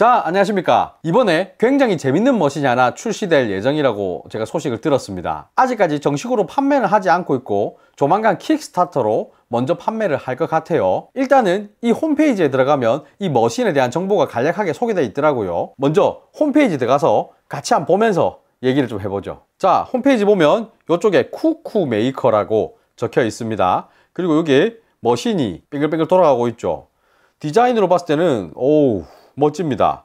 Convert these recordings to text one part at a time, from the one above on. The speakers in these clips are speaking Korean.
자 안녕하십니까. 이번에 굉장히 재밌는 머신이 하나 출시될 예정이라고 제가 소식을 들었습니다. 아직까지 정식으로 판매는 하지 않고 있고 조만간 킥스타터로 먼저 판매를 할 것 같아요. 일단은 이 홈페이지에 들어가면 이 머신에 대한 정보가 간략하게 소개되어 있더라고요. 먼저 홈페이지 들어가서 같이 한번 보면서 얘기를 좀 해보죠. 자 홈페이지 보면 이쪽에 쿠쿠 메이커라고 적혀 있습니다. 그리고 여기 머신이 빙글빙글 돌아가고 있죠. 디자인으로 봤을 때는 오우 멋집니다.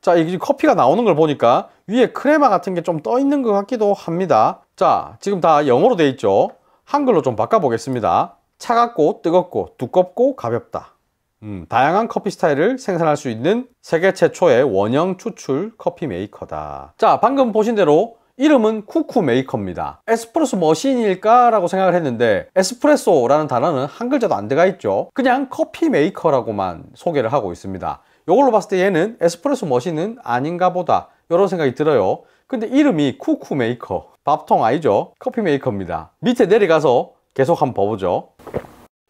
자, 이게 커피가 나오는 걸 보니까 위에 크레마 같은 게 좀 떠 있는 것 같기도 합니다. 자, 지금 다 영어로 돼 있죠. 한글로 좀 바꿔보겠습니다. 차갑고 뜨겁고 두껍고 가볍다. 음, 다양한 커피 스타일을 생산할 수 있는 세계 최초의 원형 추출 커피 메이커다. 자, 방금 보신 대로 이름은 쿠쿠 메이커입니다. 에스프레소 머신일까? 라고 생각을 했는데 에스프레소라는 단어는 한 글자도 안 들어가 있죠. 그냥 커피 메이커라고만 소개를 하고 있습니다. 이걸로 봤을 때 얘는 에스프레소 머신은 아닌가 보다 이런 생각이 들어요. 근데 이름이 쿠쿠 메이커. 밥통 아니죠? 커피 메이커입니다. 밑에 내려가서 계속 한번 봐보죠.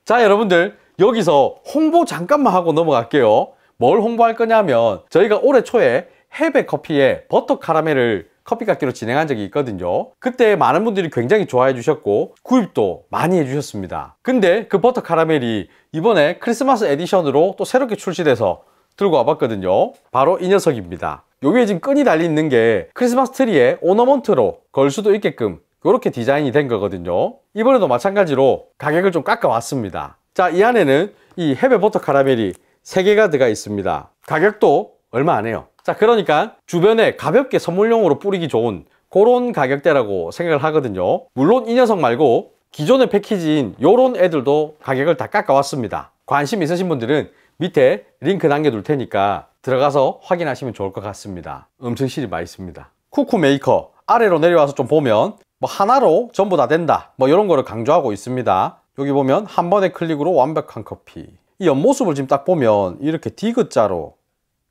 자 여러분들 여기서 홍보 잠깐만 하고 넘어갈게요. 뭘 홍보할 거냐면 저희가 올해 초에 헤베 커피에 버터 카라멜을 커피 깎기로 진행한 적이 있거든요. 그때 많은 분들이 굉장히 좋아해 주셨고 구입도 많이 해 주셨습니다. 근데 그 버터 카라멜이 이번에 크리스마스 에디션으로 또 새롭게 출시돼서 들고 와봤거든요. 바로 이 녀석입니다. 요 위에 지금 끈이 달려있는 게 크리스마스 트리에 오너먼트로 걸 수도 있게끔 이렇게 디자인이 된 거거든요. 이번에도 마찬가지로 가격을 좀 깎아 왔습니다. 자 이 안에는 이 헤베 버터 카라멜이 3개가 들어가 있습니다. 가격도 얼마 안 해요. 자 그러니까 주변에 가볍게 선물용으로 뿌리기 좋은 그런 가격대라고 생각을 하거든요. 물론 이 녀석 말고 기존의 패키지인 요런 애들도 가격을 다 깎아 왔습니다. 관심 있으신 분들은 밑에 링크 남겨둘 테니까 들어가서 확인하시면 좋을 것 같습니다. 엄청시리 맛있습니다. 쿠쿠 메이커 아래로 내려와서 좀 보면 뭐 하나로 전부 다 된다. 뭐 이런 거를 강조하고 있습니다. 여기 보면 한 번의 클릭으로 완벽한 커피. 이 옆모습을 지금 딱 보면 이렇게 디귿자로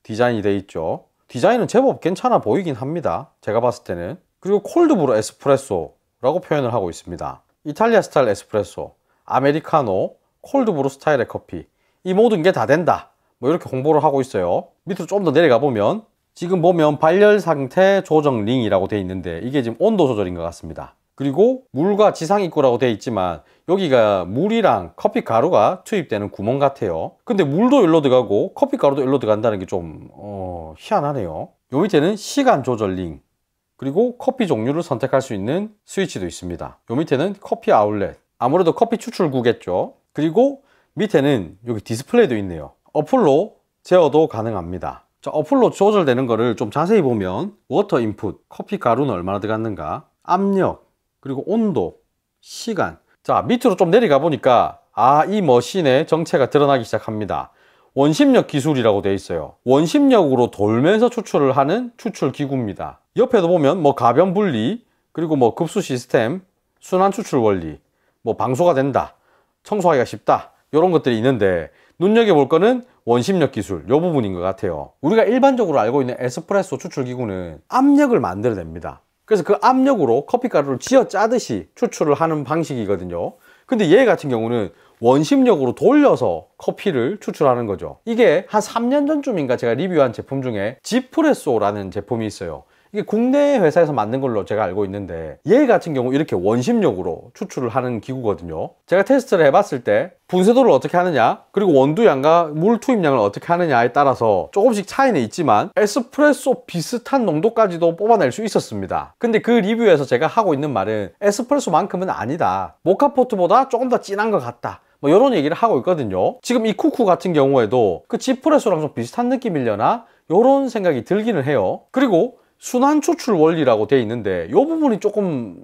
디자인이 돼 있죠. 디자인은 제법 괜찮아 보이긴 합니다. 제가 봤을 때는. 그리고 콜드브루 에스프레소라고 표현을 하고 있습니다. 이탈리아 스타일 에스프레소 아메리카노 콜드브루 스타일의 커피 이 모든 게 다 된다. 뭐 이렇게 홍보를 하고 있어요. 밑으로 좀 더 내려가 보면 지금 보면 발열 상태 조정 링이라고 되어 있는데 이게 지금 온도 조절인 것 같습니다. 그리고 물과 지상 입구라고 되어 있지만 여기가 물이랑 커피 가루가 투입되는 구멍 같아요. 근데 물도 일로 들어가고 커피 가루도 일로 들어간다는 게좀 어, 희한하네요. 요 밑에는 시간 조절 링 그리고 커피 종류를 선택할 수 있는 스위치도 있습니다. 요 밑에는 coffee outlet 아무래도 커피 추출구겠죠. 그리고 밑에는 여기 디스플레이도 있네요. 어플로 제어도 가능합니다. 자, 어플로 조절되는 거를 좀 자세히 보면 water input, 커피 가루는 얼마나 들어갔는가 압력, 그리고 온도, 시간. 자 밑으로 좀 내려가 보니까 아 이 머신의 정체가 드러나기 시작합니다. 원심력 기술이라고 되어 있어요. 원심력으로 돌면서 추출을 하는 추출 기구입니다. 옆에도 보면 뭐 가변 분리 그리고 뭐 급수 시스템 순환 추출 원리 뭐 방수가 된다 청소하기가 쉽다 이런 것들이 있는데 눈여겨볼 거는 원심력 기술 이 부분인 것 같아요. 우리가 일반적으로 알고 있는 에스프레소 추출 기구는 압력을 만들어냅니다. 그래서 그 압력으로 커피가루를 쥐어 짜듯이 추출을 하는 방식이거든요. 근데 얘 같은 경우는 원심력으로 돌려서 커피를 추출하는 거죠. 이게 한 3년 전쯤인가 제가 리뷰한 제품 중에 지프레소라는 제품이 있어요 이게 국내 회사에서 만든 걸로 제가 알고 있는데 얘 같은 경우 이렇게 원심력으로 추출을 하는 기구거든요. 제가 테스트를 해봤을 때 분쇄도를 어떻게 하느냐 그리고 원두 양과 물 투입량을 어떻게 하느냐에 따라서 조금씩 차이는 있지만 에스프레소 비슷한 농도까지도 뽑아낼 수 있었습니다. 근데 그 리뷰에서 제가 하고 있는 말은 에스프레소만큼은 아니다. 모카포트보다 조금 더 진한 것 같다. 뭐 이런 얘기를 하고 있거든요. 지금 이 쿠쿠 같은 경우에도 그 지프레소랑 좀 비슷한 느낌이려나? 이런 생각이 들기는 해요. 그리고 순환 추출 원리라고 되어 있는데 이 부분이 조금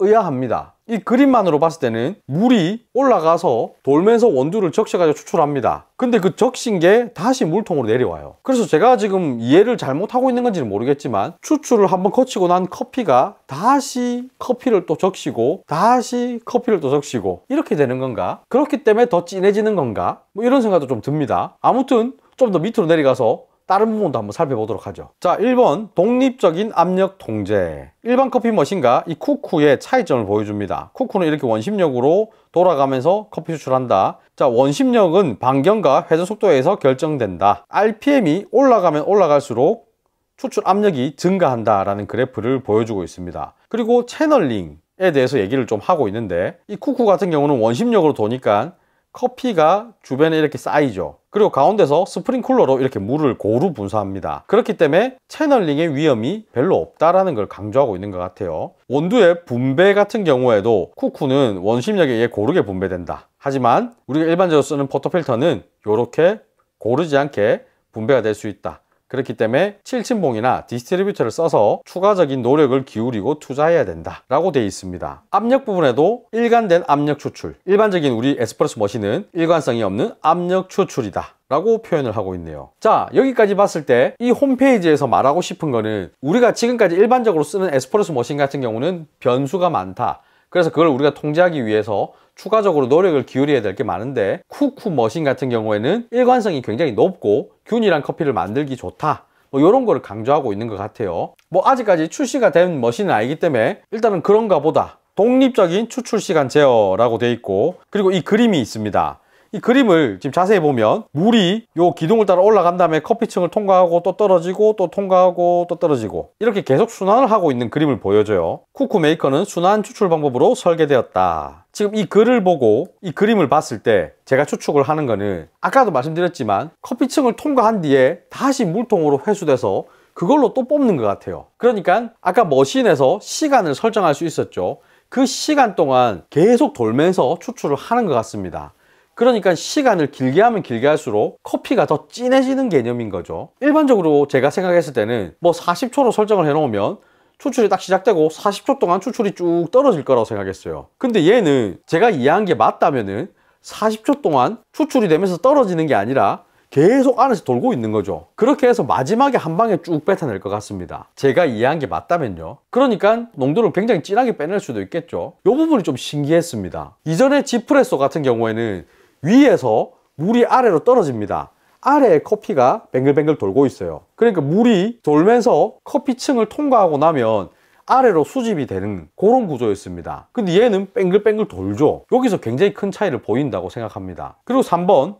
의아합니다. 이 그림만으로 봤을 때는 물이 올라가서 돌면서 원두를 적셔가지고 추출합니다. 근데 그 적신 게 다시 물통으로 내려와요. 그래서 제가 지금 이해를 잘못하고 있는 건지는 모르겠지만 추출을 한번 거치고 난 커피가 다시 커피를 또 적시고 다시 커피를 또 적시고 이렇게 되는 건가? 그렇기 때문에 더 진해지는 건가? 뭐 이런 생각도 좀 듭니다. 아무튼 좀 더 밑으로 내려가서 다른 부분도 한번 살펴보도록 하죠. 자, 1번 독립적인 압력 통제. 일반 커피 머신과 이 쿠쿠의 차이점을 보여줍니다. 쿠쿠는 이렇게 원심력으로 돌아가면서 커피 추출한다. 자, 원심력은 반경과 회전 속도에서 결정된다. RPM이 올라가면 올라갈수록 추출 압력이 증가한다 라는 그래프를 보여주고 있습니다. 그리고 채널링에 대해서 얘기를 좀 하고 있는데 이 쿠쿠 같은 경우는 원심력으로 도니까 커피가 주변에 이렇게 쌓이죠. 그리고 가운데서 스프링쿨러로 이렇게 물을 고루 분사합니다. 그렇기 때문에 채널링의 위험이 별로 없다라는 걸 강조하고 있는 것 같아요. 원두의 분배 같은 경우에도 쿠쿠는 원심력에 의해 고르게 분배된다. 하지만 우리가 일반적으로 쓰는 포토필터는 이렇게 고르지 않게 분배가 될 수 있다. 그렇기 때문에 침칠봉이나 distributor를 써서 추가적인 노력을 기울이고 투자해야 된다 라고 되어 있습니다. 압력 부분에도 일관된 압력 추출. 일반적인 우리 에스프레소 머신은 일관성이 없는 압력 추출이다 라고 표현을 하고 있네요. 자 여기까지 봤을 때 이 홈페이지에서 말하고 싶은 거는 우리가 지금까지 일반적으로 쓰는 에스프레소 머신 같은 경우는 변수가 많다. 그래서 그걸 우리가 통제하기 위해서 추가적으로 노력을 기울여야 될 게 많은데 쿠쿠 머신 같은 경우에는 일관성이 굉장히 높고 균일한 커피를 만들기 좋다. 뭐 이런 거를 강조하고 있는 것 같아요. 뭐 아직까지 출시가 된 머신은 아니기 때문에 일단은 그런가 보다. 독립적인 추출 시간 제어라고 되어 있고 그리고 이 그림이 있습니다 이 그림을 지금 자세히 보면 물이 요 기둥을 따라 올라간 다음에 커피층을 통과하고 또 떨어지고 또 통과하고 또 떨어지고 이렇게 계속 순환을 하고 있는 그림을 보여줘요. 쿠쿠 메이커는 순환 추출 방법으로 설계되었다. 지금 이 글을 보고 이 그림을 봤을 때 제가 추측을 하는 거는 아까도 말씀드렸지만 커피층을 통과한 뒤에 다시 물통으로 회수돼서 그걸로 또 뽑는 것 같아요. 그러니까 아까 머신에서 시간을 설정할 수 있었죠. 그 시간 동안 계속 돌면서 추출을 하는 것 같습니다 그러니까 시간을 길게 하면 길게 할수록 커피가 더 진해지는 개념인 거죠. 일반적으로 제가 생각했을 때는 뭐 40초로 설정을 해 놓으면 추출이 딱 시작되고 40초 동안 추출이 쭉 떨어질 거라고 생각했어요. 근데 얘는 제가 이해한 게 맞다면은 40초 동안 추출이 되면서 떨어지는 게 아니라 계속 안에서 돌고 있는 거죠. 그렇게 해서 마지막에 한 방에 쭉 뱉어낼 것 같습니다. 제가 이해한 게 맞다면요. 그러니까 농도를 굉장히 진하게 빼낼 수도 있겠죠. 이 부분이 좀 신기했습니다. 이전에 지프레소 같은 경우에는 위에서 물이 아래로 떨어집니다. 아래에 커피가 뱅글뱅글 돌고 있어요. 그러니까 물이 돌면서 커피층을 통과하고 나면 아래로 수집이 되는 그런 구조였습니다. 근데 얘는 뱅글뱅글 돌죠. 여기서 굉장히 큰 차이를 보인다고 생각합니다. 그리고 3번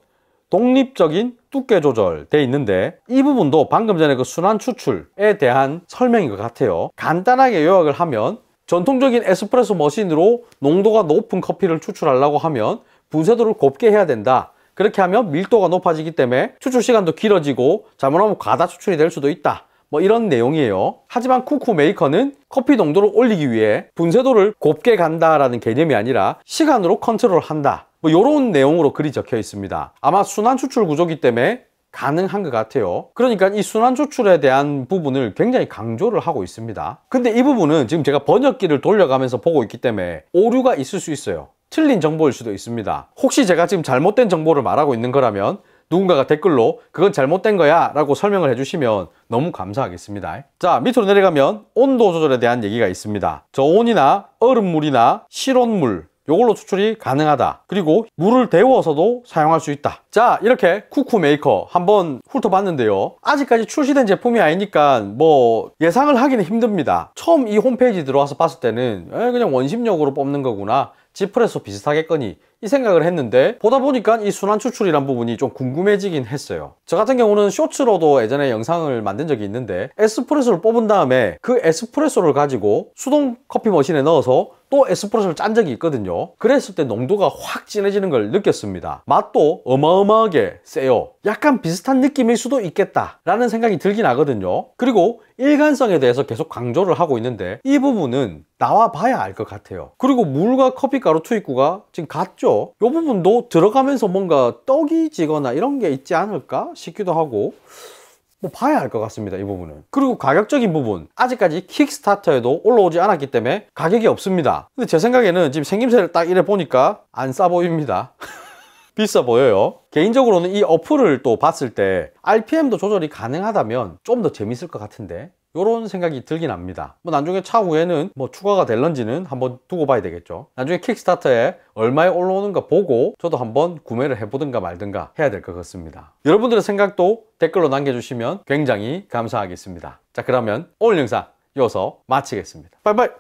독립적인 두께 조절 돼 있는데 이 부분도 방금 전에 그 순환 추출에 대한 설명인 것 같아요. 간단하게 요약을 하면 전통적인 에스프레소 머신으로 농도가 높은 커피를 추출하려고 하면 분쇄도를 곱게 해야 된다. 그렇게 하면 밀도가 높아지기 때문에 추출 시간도 길어지고 잘못하면 과다 추출이 될 수도 있다. 뭐 이런 내용이에요. 하지만 쿠쿠 메이커는 커피 농도를 올리기 위해 분쇄도를 곱게 간다라는 개념이 아니라 시간으로 컨트롤 한다. 뭐 이런 내용으로 글이 적혀 있습니다. 아마 순환 추출 구조기 때문에 가능한 것 같아요 그러니까 이 순환 추출에 대한 부분을 굉장히 강조를 하고 있습니다 근데 이 부분은 지금 제가 번역기를 돌려가면서 보고 있기 때문에 오류가 있을 수 있어요 틀린 정보일 수도 있습니다. 혹시 제가 지금 잘못된 정보를 말하고 있는 거라면 누군가가 댓글로 그건 잘못된 거야 라고 설명을 해주시면 너무 감사하겠습니다. 자 밑으로 내려가면 온도 조절에 대한 얘기가 있습니다. 저온이나 얼음물이나 실온물 요걸로 추출이 가능하다. 그리고 물을 데워서도 사용할 수 있다. 자 이렇게 쿠쿠 메이커 한번 훑어봤는데요. 아직까지 출시된 제품이 아니니까 뭐 예상을 하기는 힘듭니다. 처음 이 홈페이지 들어와서 봤을 때는 그냥 원심력으로 뽑는 거구나. 지프레소 비슷하겠거니 이 생각을 했는데 보다 보니까 이 순환 추출이란 부분이 좀 궁금해지긴 했어요. 저 같은 경우는 쇼츠로도 예전에 영상을 만든 적이 있는데 에스프레소를 뽑은 다음에 그 에스프레소를 가지고 수동 커피 머신에 넣어서 또 에스프레소를 짠 적이 있거든요. 그랬을 때 농도가 확 진해지는 걸 느꼈습니다. 맛도 어마어마하게 세요. 약간 비슷한 느낌일 수도 있겠다 라는 생각이 들긴 하거든요. 그리고 일관성에 대해서 계속 강조를 하고 있는데 이 부분은 나와 봐야 알 것 같아요. 그리고 물과 커피가루 투입구가 지금 같죠? 이 부분도 들어가면서 뭔가 떡이 지거나 이런 게 있지 않을까 싶기도 하고 뭐 봐야 할 것 같습니다 이 부분은. 그리고 가격적인 부분. 아직까지 킥스타터에도 올라오지 않았기 때문에 가격이 없습니다. 근데 제 생각에는 지금 생김새를 딱 이래 보니까 안 싸 보입니다 비싸 보여요 개인적으로는 이 어플을 또 봤을 때 RPM도 조절이 가능하다면 좀 더 재밌을 것 같은데 이런 생각이 들긴 합니다. 뭐 나중에 차후에는 뭐 추가가 될런지는 한번 두고 봐야 되겠죠. 나중에 킥스타터에 얼마에 올라오는가 보고 저도 한번 구매를 해보든가 말든가 해야 될 것 같습니다. 여러분들의 생각도 댓글로 남겨주시면 굉장히 감사하겠습니다. 자 그러면 오늘 영상 이어서 마치겠습니다. 바이바이!